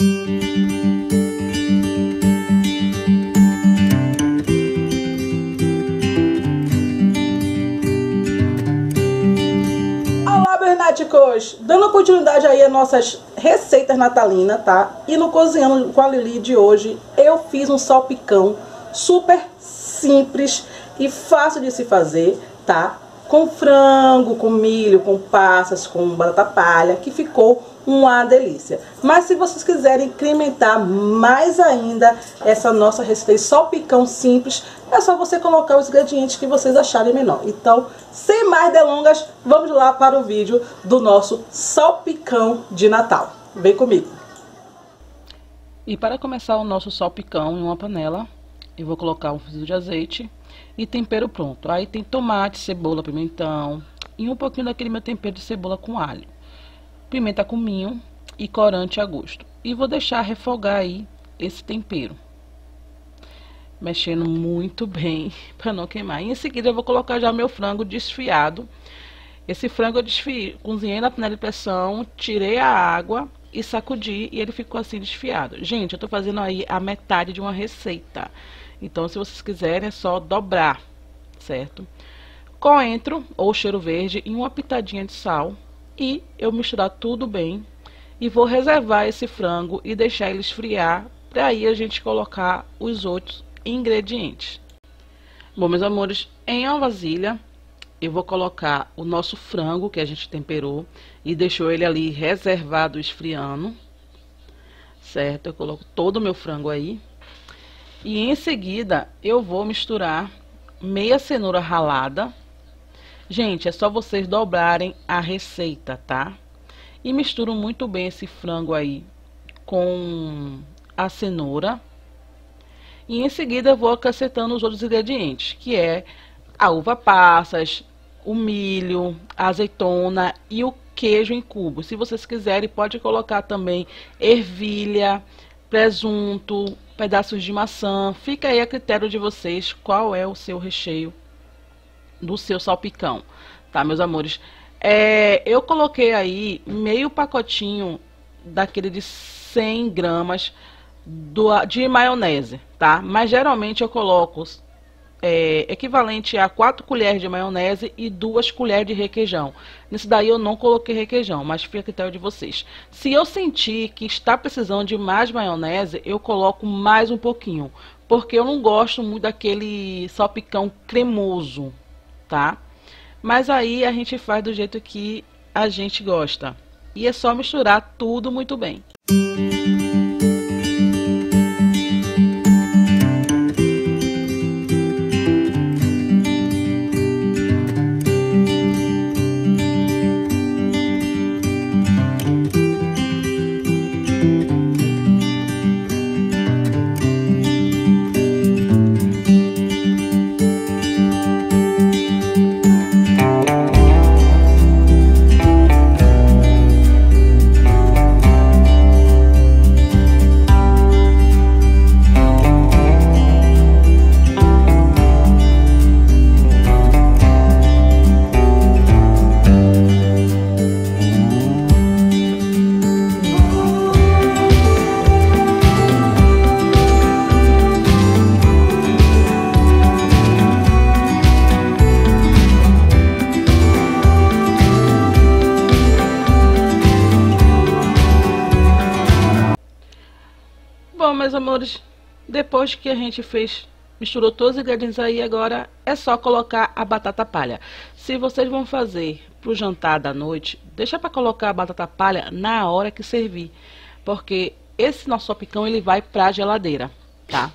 Olá, Bernáticos! Dando continuidade aí às nossas receitas natalinas, tá? E no Cozinhando com a Lili de hoje, eu fiz um salpicão super simples e fácil de se fazer, tá? Com frango, com milho, com passas, com batata palha, que ficou uma delícia. Mas se vocês quiserem incrementar mais ainda essa nossa receita salpicão simples, é só você colocar os ingredientes que vocês acharem menor. Então, sem mais delongas, vamos lá para o vídeo do nosso salpicão de Natal. Vem comigo! E para começar o nosso salpicão em uma panela, eu vou colocar um fio de azeite e tempero pronto. Aí tem tomate, cebola, pimentão e um pouquinho daquele meu tempero de cebola com alho pimenta cominho e corante a gosto. E vou deixar refogar aí esse tempero. Mexendo muito bem para não queimar. E em seguida eu vou colocar já meu frango desfiado. Esse frango eu desfiei, cozinhei na panela de pressão, tirei a água e sacudi e ele ficou assim desfiado. Gente, eu tô fazendo aí a metade de uma receita. Então, se vocês quiserem, é só dobrar, certo? Coentro ou cheiro verde e uma pitadinha de sal e eu misturar tudo bem e vou reservar esse frango e deixar ele esfriar para aí a gente colocar os outros ingredientes. Bom, meus amores, em uma vasilha eu vou colocar o nosso frango que a gente temperou e deixou ele ali reservado esfriando. Certo? Eu coloco todo o meu frango aí. E em seguida eu vou misturar meia cenoura ralada Gente, é só vocês dobrarem a receita, tá? E misturo muito bem esse frango aí com a cenoura. E em seguida vou acrescentando os outros ingredientes, que é a uva passas, o milho, a azeitona e o queijo em cubo. Se vocês quiserem, pode colocar também ervilha, presunto, pedaços de maçã. Fica aí a critério de vocês qual é o seu recheio do seu salpicão, tá, meus amores? É, eu coloquei aí meio pacotinho daquele de 100 gramas do, de maionese, tá? Mas geralmente eu coloco é, equivalente a 4 colheres de maionese e 2 colheres de requeijão. Nesse daí eu não coloquei requeijão, mas fica a critério de vocês. Se eu sentir que está precisando de mais maionese, eu coloco mais um pouquinho. Porque eu não gosto muito daquele salpicão cremoso, tá? Mas aí a gente faz do jeito que a gente gosta. E é só misturar tudo muito bem. Bom, meus amores, depois que a gente fez, misturou todos os ingredientes aí, agora é só colocar a batata palha. Se vocês vão fazer pro jantar da noite, deixa para colocar a batata palha na hora que servir, porque esse nosso sopicão ele vai pra geladeira, tá?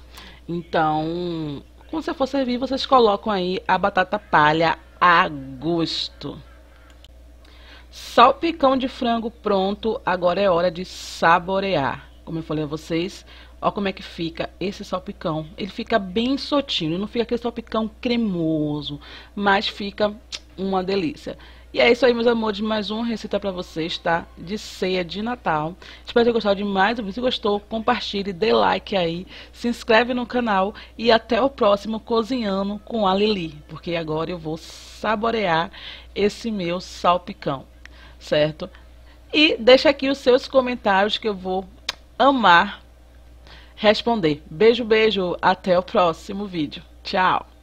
Então, quando você for servir, vocês colocam aí a batata palha a gosto. Salpicão de frango pronto, agora é hora de saborear como eu falei a vocês, ó como é que fica esse salpicão. Ele fica bem sotinho, não fica aquele salpicão cremoso, mas fica uma delícia. E é isso aí, meus amores, mais uma receita para vocês, tá? De ceia de Natal. Espero ter gostado demais. Se gostou, compartilhe, dê like aí, se inscreve no canal e até o próximo Cozinhando com a Lili, porque agora eu vou saborear esse meu salpicão, certo? E deixa aqui os seus comentários que eu vou amar responder. Beijo, beijo. Até o próximo vídeo. Tchau.